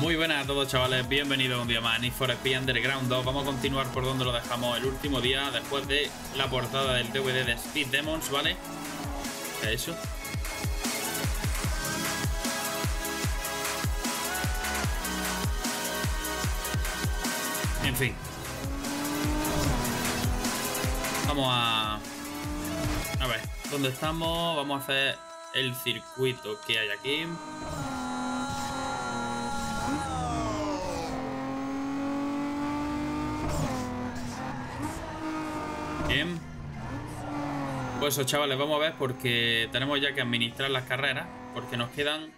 Muy buenas a todos chavales, bienvenidos un día más a Need for Speed Underground 2 Vamos a continuar por donde lo dejamos el último día Después de la portada del DVD de Speed Demons, ¿vale? ¿Qué es eso? En fin Vamos a... A ver, ¿dónde estamos? Vamos a hacer el circuito que hay aquí Bien. Pues eso, chavales, vamos a ver porque tenemos ya que administrar las carreras. Porque nos quedan,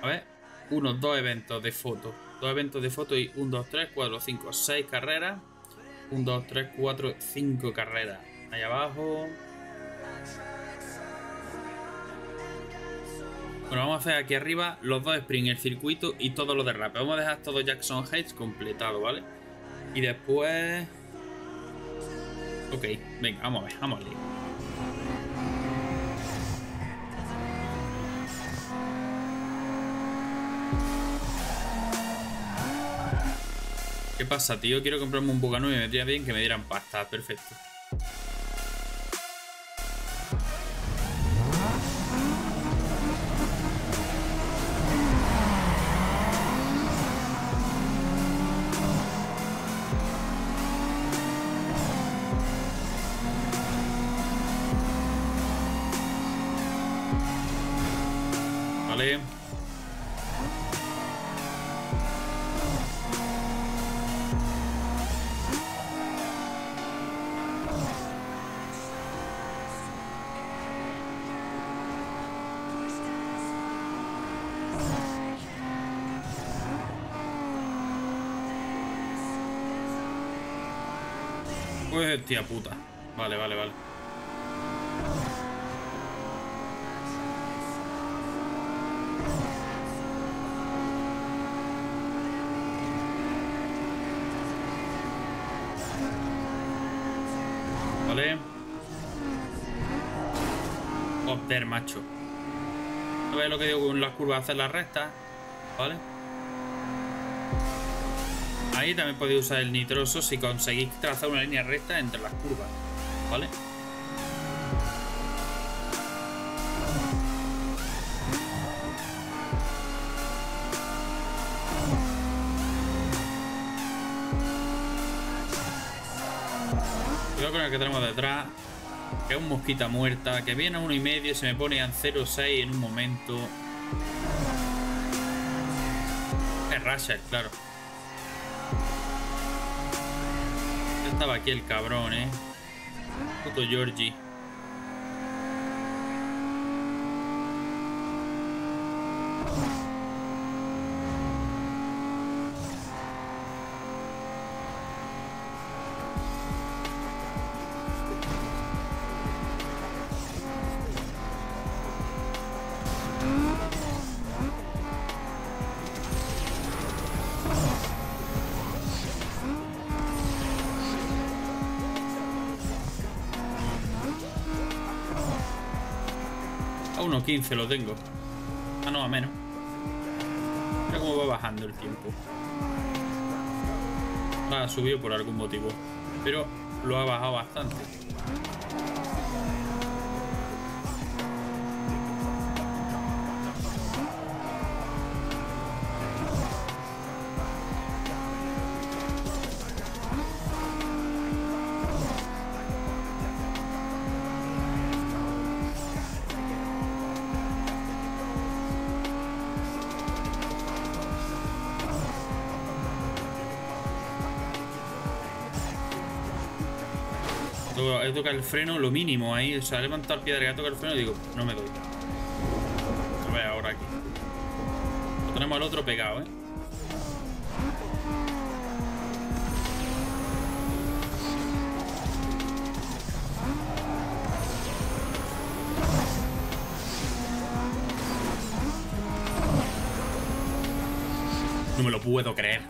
a ver, unos dos eventos de foto. Dos eventos de foto y un, dos, tres, cuatro, cinco, seis carreras. Un, dos, tres, cuatro, cinco carreras. Ahí abajo. Bueno, vamos a hacer aquí arriba los dos sprint, el circuito y todo lo de rap. Vamos a dejar todo Jackson Heights completado, ¿vale? Y después... Ok, venga, vamos a ver, vamos a ver. ¿Qué pasa, tío? Quiero comprarme un Bugano y me vendría bien que me dieran pasta. Perfecto. Pues tía puta. Vale, vale, vale. Vale. Joder, macho. A ver lo que digo con las curvas, hacer las rectas. Vale. Ahí también podéis usar el nitroso si conseguís trazar una línea recta entre las curvas. ¿Vale? Cuidado con el que tenemos detrás. Es un mosquita muerta. Que viene a uno y medio y se me pone en 0.6 en un momento. Es Rasher, claro. Estaba aquí el cabrón, eh. Puto Georgie. A 1.15 lo tengo. Ah, no, a menos. Mira cómo va bajando el tiempo. Ha subido por algún motivo. Pero lo ha bajado bastante. He tocado el freno lo mínimo ahí. O sea, he levantado el piedra y he tocado el freno y digo, no me doy. A ver, ahora aquí. Lo tenemos al otro pegado, ¿eh? No me lo puedo creer.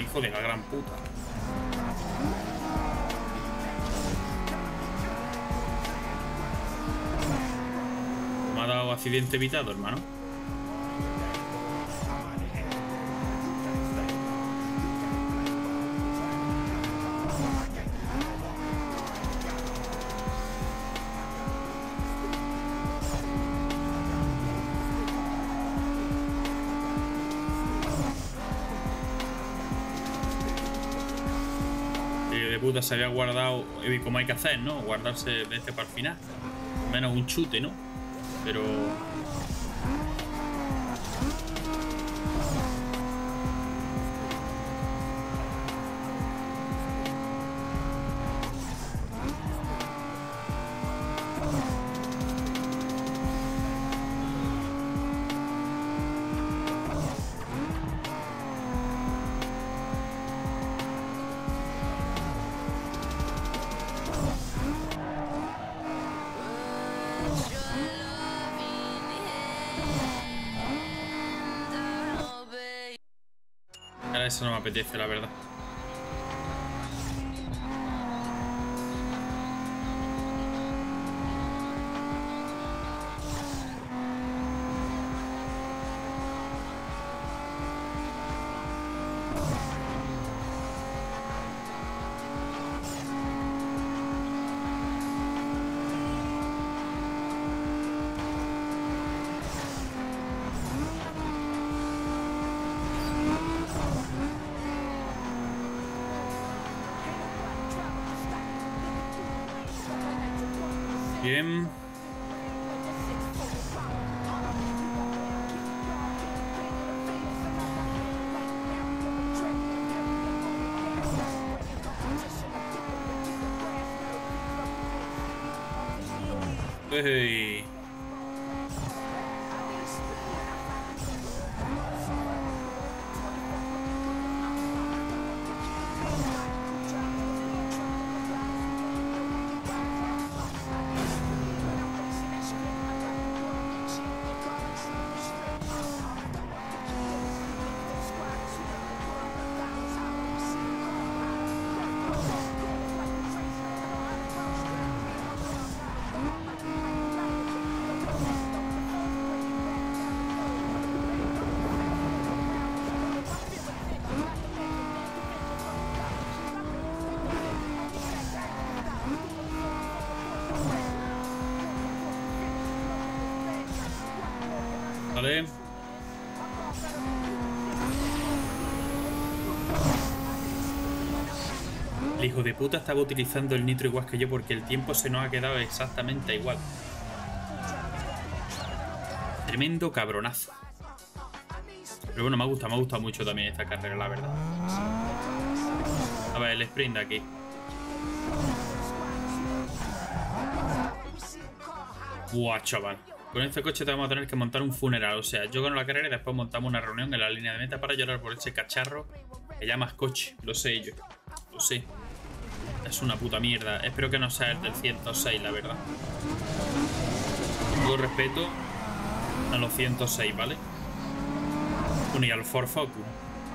Hijo de la gran puta. Me ha dado accidente evitado, hermano. Se había guardado, como hay que hacer, ¿no? Guardarse de este para el final. Menos un chute, ¿no? Pero eso no me apetece, la verdad. Bien. Hijo de puta estaba utilizando el nitro igual que yo porque el tiempo se nos ha quedado exactamente igual. Tremendo cabronazo. Pero bueno, me ha gustado, me ha gustado mucho también esta carrera, la verdad. A ver, el sprint de aquí. Buah, chaval. Con este coche te vamos a tener que montar un funeral. O sea, yo gano la carrera y después montamos una reunión en la línea de meta para llorar por ese cacharro que llamas coche. Lo sé yo. Lo sé. Es una puta mierda. Espero que no sea el del 106, la verdad. Todo respeto a los 106, ¿vale? Bueno, y al Ford Focus.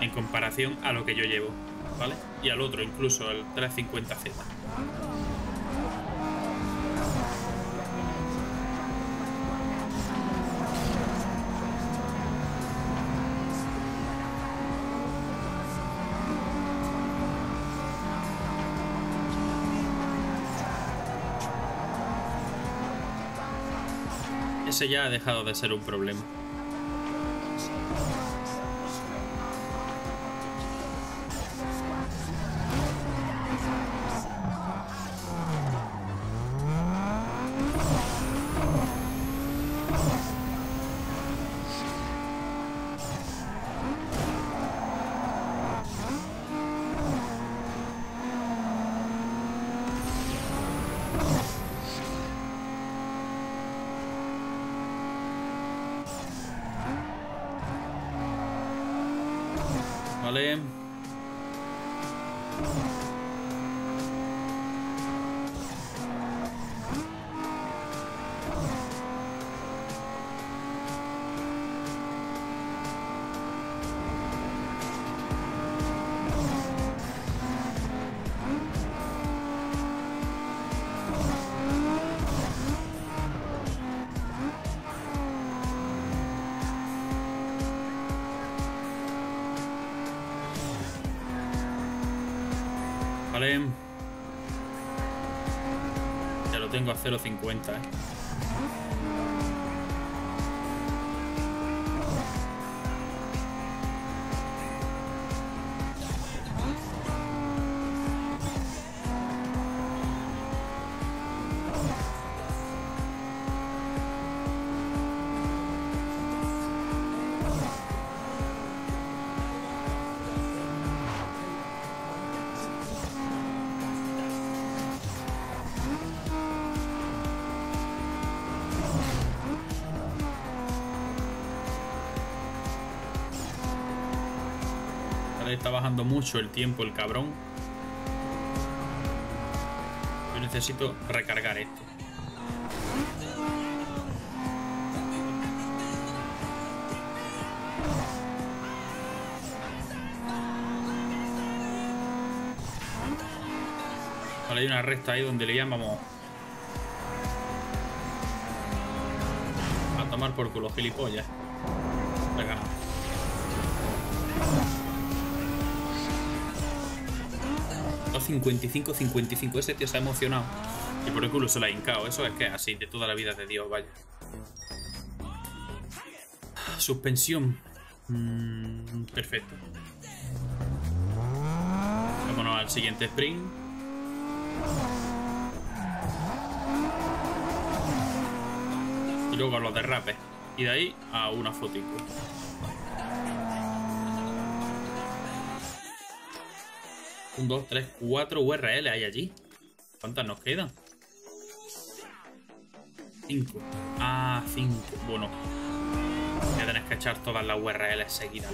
En comparación a lo que yo llevo. ¿Vale? Y al otro, incluso el 350Z. Ya ha dejado de ser un problema. Vale. 0.50, eh. Está bajando mucho el tiempo el cabrón. Yo necesito recargar esto. Vale, hay una recta ahí donde le llamamos a tomar por culo gilipollas. 55-55. Ese tío se ha emocionado. Y por el culo se la ha hincado. Eso es que así, de toda la vida de Dios, vaya. Suspensión. Mm, perfecto. Vámonos al siguiente sprint. Y luego a los derrapes. Y de ahí a una fotico. 1, 2, 3, 4 URL hay allí. ¿Cuántas nos quedan? 5. Ah, 5. Bueno. Voy a tener que echar todas las URLs seguidas.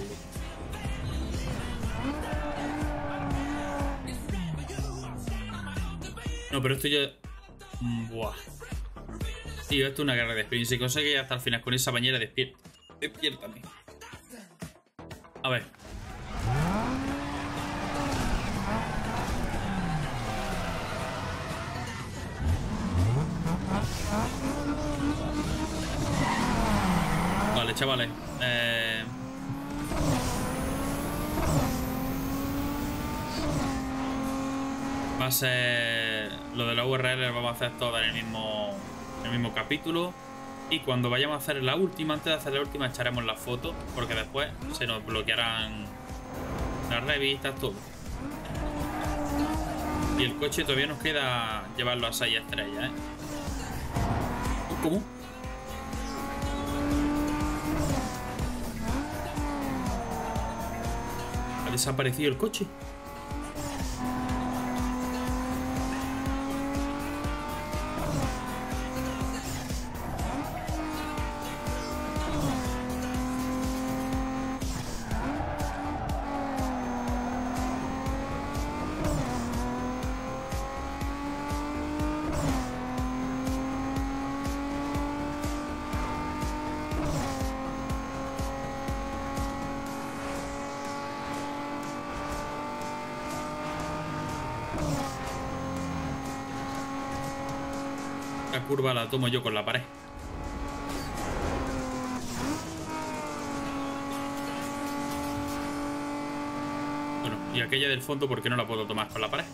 No, pero esto ya... Mm, buah. Tío, esto es una guerra de experiencia. Cosa que hasta el final con esa bañera despierta. Despiértame. A ver. Chavales. Eh... Va a ser... Lo de la URL lo vamos a hacer todo en el mismo, el mismo capítulo. Y cuando vayamos a hacer la última, antes de hacer la última, echaremos la foto. Porque después se nos bloquearán las revistas, todo. Y el coche todavía nos queda llevarlo a 6 estrellas, ¿eh? ¿Cómo? Ha desaparecido el coche. Curva la tomo yo con la pared. Bueno, y aquella del fondo, ¿por qué no la puedo tomar con la pared?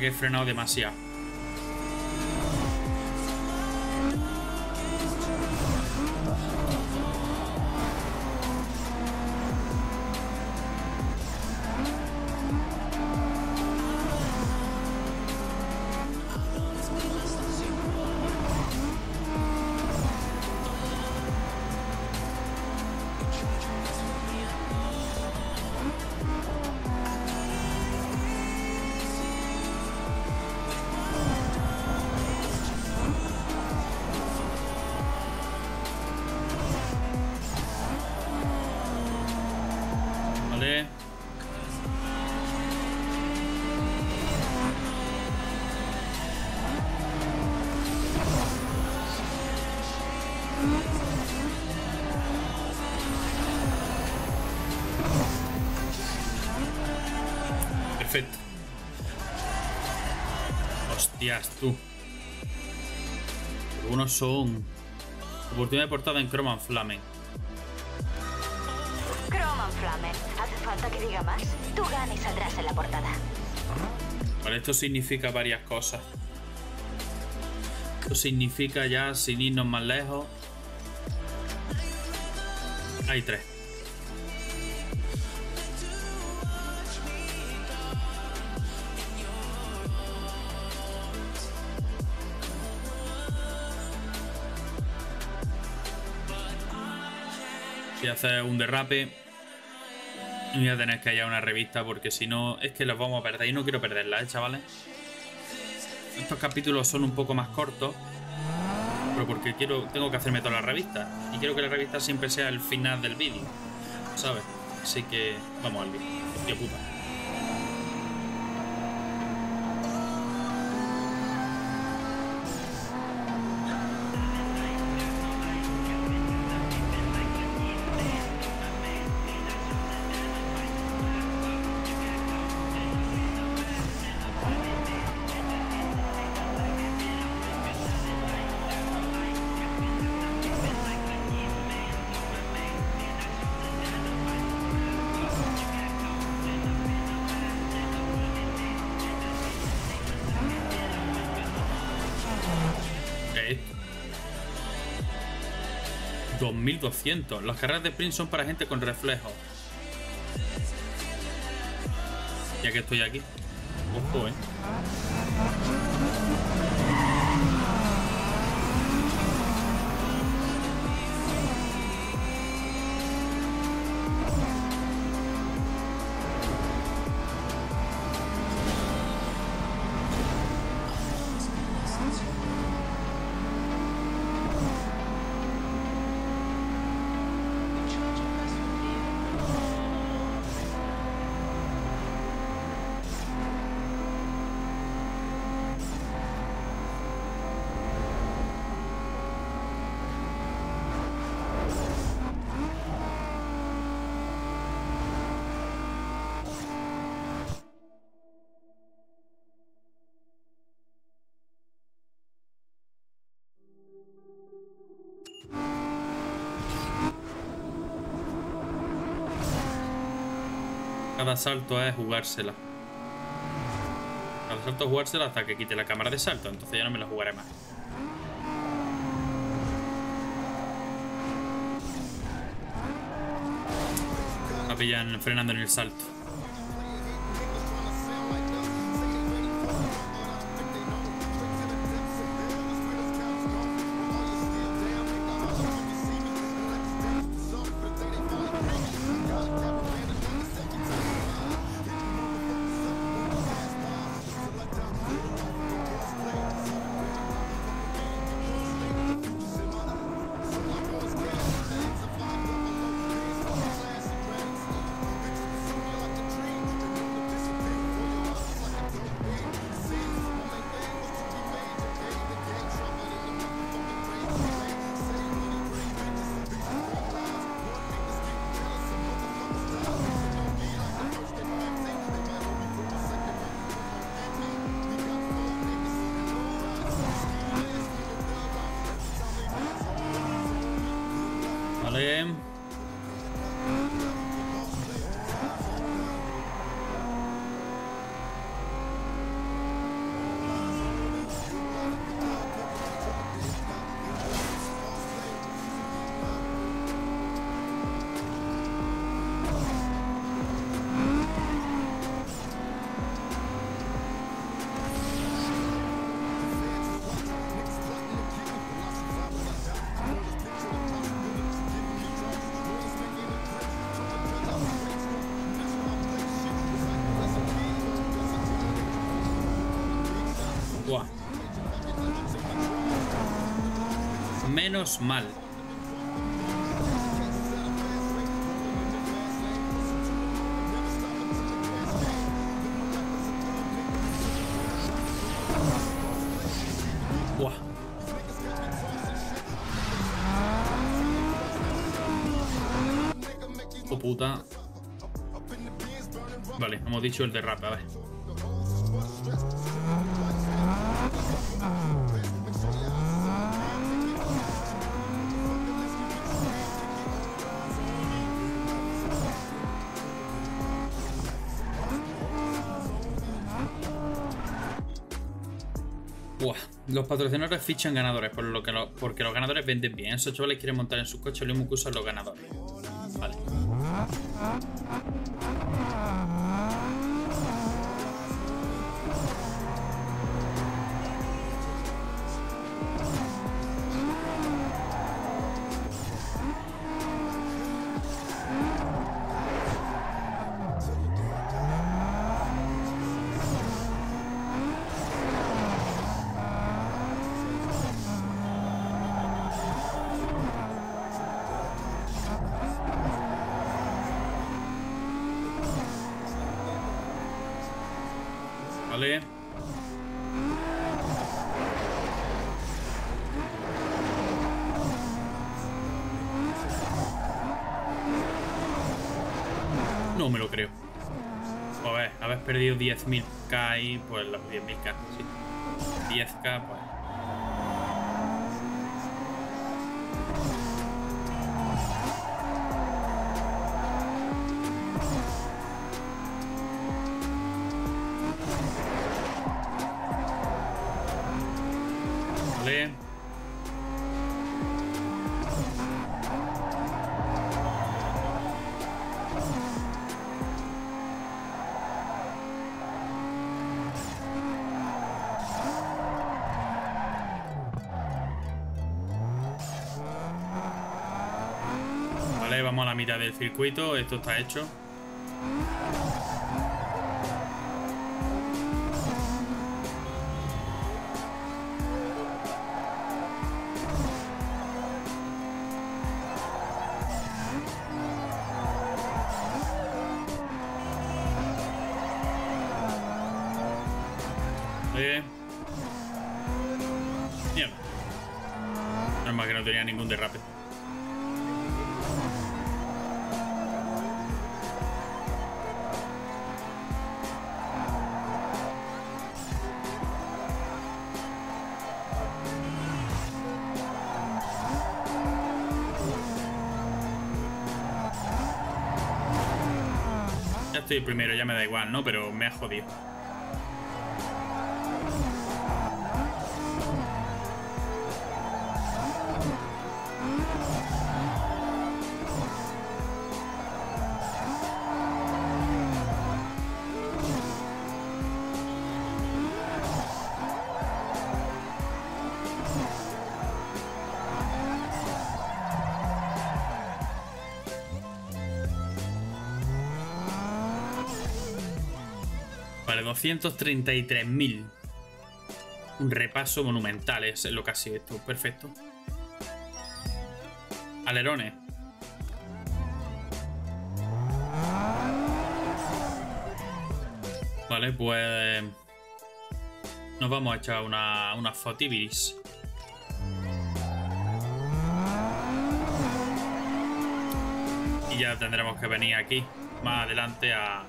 Que he frenado demasiado. Hostias, tú. Algunos son. Oportunidad de portada en Chroman Flamen. Croman Flamen. ¿Hace falta que diga más? Tú ganas y saldrás en la portada. Vale, esto significa varias cosas. Esto significa ya, sin irnos más lejos. Hay tres. Hacer un derrape. Y voy a tener que hallar una revista porque si no es que los vamos a perder. Y no quiero perderla, ¿eh, chavales? Estos capítulos son un poco más cortos. Pero porque quiero, tengo que hacerme toda la revista. Y quiero que la revista siempre sea el final del vídeo. ¿Sabes? Así que vamos al vídeo. Tío puta. 2200. Las carreras de sprint son para gente con reflejos. Ya que estoy aquí. Eh. Cada salto es jugársela. Cada salto es jugársela hasta que quite la cámara de salto. Entonces ya no me la jugaré más. La pillan frenando en el salto. Menos mal. Puta. Vale, hemos dicho el derrape, a ver. Los patrocinadores fichan ganadores por lo que porque los ganadores venden bien. Esos chavales quieren montar en sus coches lo mismo que usan los ganadores. Perdido 10.000k y pues los 10.000k, sí. 10k, pues. La mitad del circuito. Esto está hecho. Estoy primero, ya me da igual, ¿no? Pero me ha jodido. Vale, 233.000. Un repaso monumental es lo que ha sido esto. Perfecto. Alerones. Vale, pues... Nos vamos a echar una, una fotibiris. Y ya tendremos que venir aquí, más adelante, a,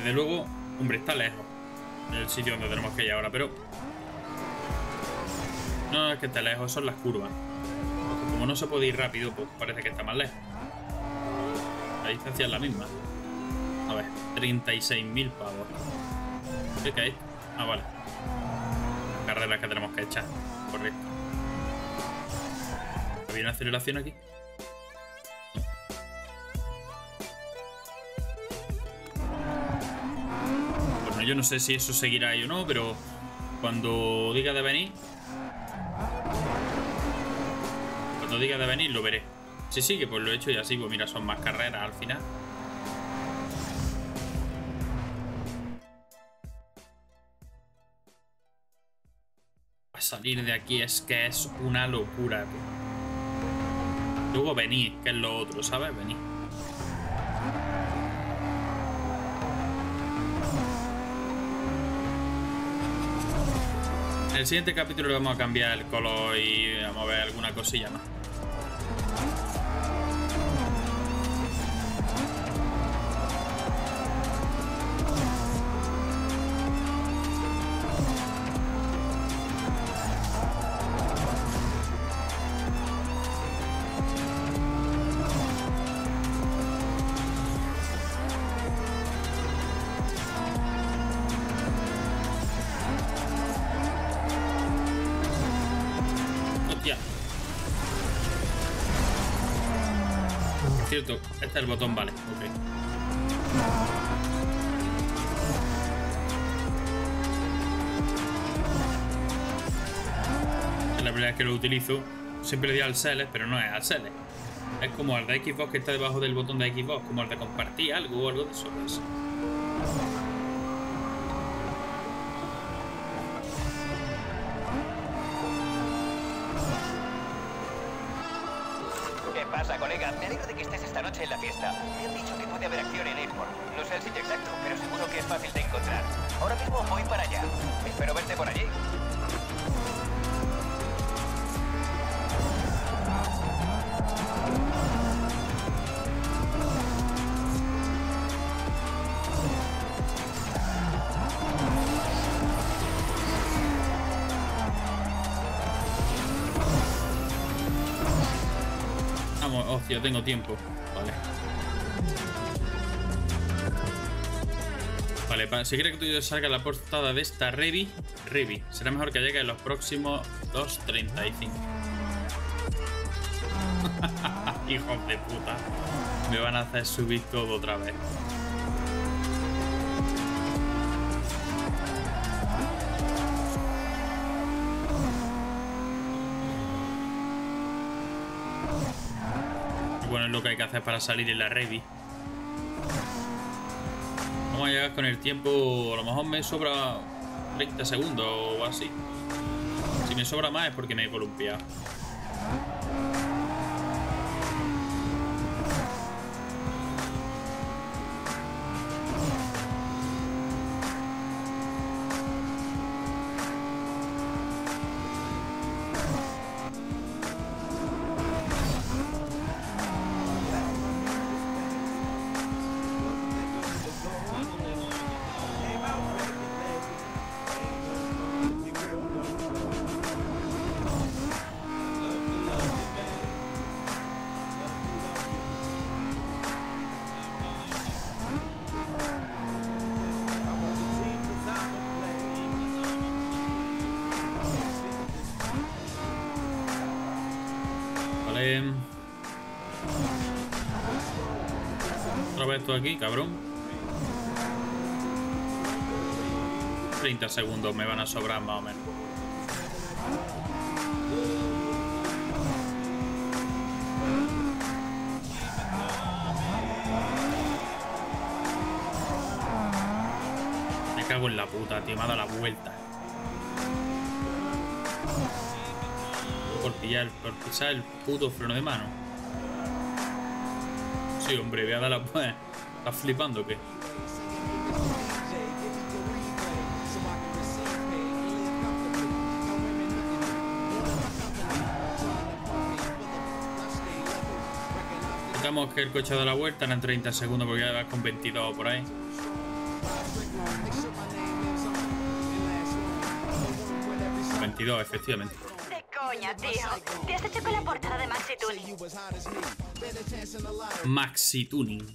desde luego, hombre, está lejos del sitio donde tenemos que ir ahora, pero... No es que esté lejos, son las curvas. Como no se puede ir rápido, pues parece que está más lejos. La distancia es la misma. A ver, 36.000 pavos. ¿Qué hay? Ah, vale. Carreras que tenemos que echar. Correcto. ¿Había una aceleración aquí? Yo no sé si eso seguirá ahí o no, pero cuando diga de venir... Cuando diga de venir lo veré. Si sigue, pues lo he hecho y así, pues mira, son más carreras al final. A salir de aquí es que es una locura, tío. Luego venir, que es lo otro, ¿sabes? Venir. En el siguiente capítulo vamos a cambiar el color y vamos a ver alguna cosilla más. Botón, vale, ok. La primera vez que lo utilizo. Siempre le al select, pero no es al select. Es como el de Xbox que está debajo del botón de Xbox, como el de compartir algo o algo de eso. Pues. noche en la fiesta. Me han dicho que puede haber acción en Airport. No sé el sitio exacto, pero seguro que es fácil de encontrar. Ahora mismo voy para allá. Espero verte por allí. Tengo tiempo. Vale, si quiere que tú salga la portada de esta Revi, Revi, será mejor que llegue en los próximos 2.35. Hijos de puta. Me van a hacer subir todo otra vez. Lo que hay que hacer para salir en la Revi vamos a llegar con el tiempo, a lo mejor me sobra 30 segundos o así. Si me sobra más es porque me he columpiado. Aquí, cabrón. 30 segundos me van a sobrar más o menos. Me cago en la puta, tío. Me ha dado la vuelta. Por pillar, por pisar el puto freno de mano. Sí, hombre, voy a dar la... ¿Estás flipando o qué? Digamos que el coche da la vuelta en 30 segundos porque ya vas con 22 por ahí. 22, efectivamente coña, tío. Te has hecho con la portada de Maxi Tuning. Maxi Tuning.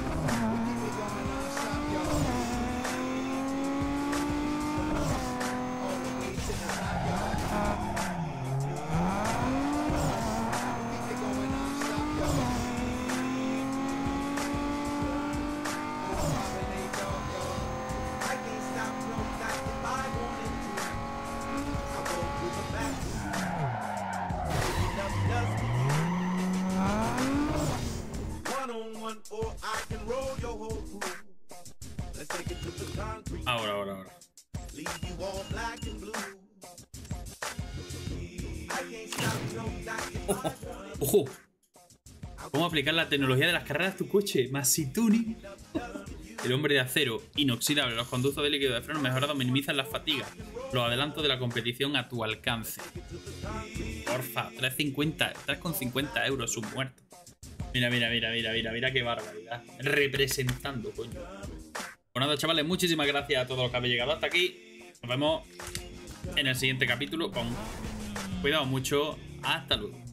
aplicar la tecnología de las carreras a tu coche? Maxi Tuning. El hombre de acero, inoxidable, los conductos de líquido de freno mejorados minimizan las fatigas. Los adelantos de la competición a tu alcance. Porfa, 3.50, 3,50 euros su muerto. Mira, mira, mira, mira, mira, mira qué barbaridad. Representando, coño. Pues nada, chavales, muchísimas gracias a todos los que habéis llegado hasta aquí. Nos vemos en el siguiente capítulo con... Cuidado mucho. Hasta luego.